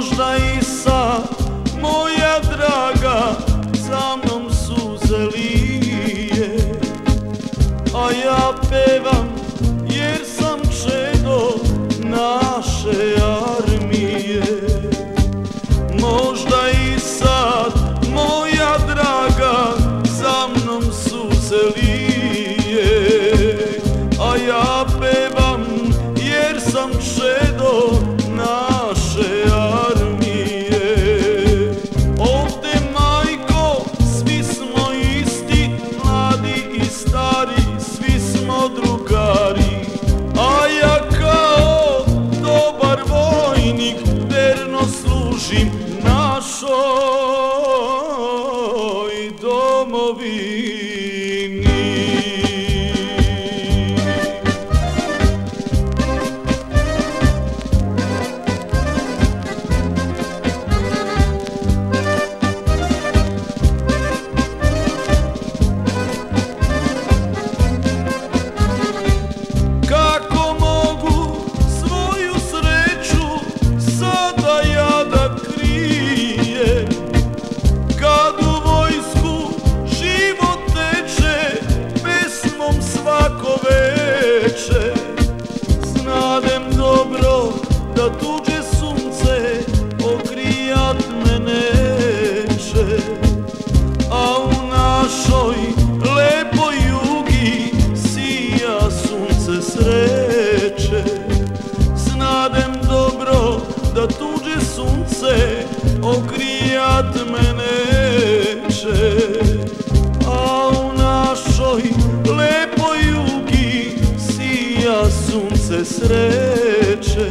možda i moja draga za mnom suze lije. A ja pevam jer sam čedo naše armije. Možda i sad moja draga za mnom suze lije. A ja pevam jer sam čedo movie. tuđe sunce okrijat me neće. A u našoj lepoj jugi sija sunce sreće. Znadem dobro da tuđe sunce okrijat me neće. A u našoj lepoj jugi sija sunce sreće.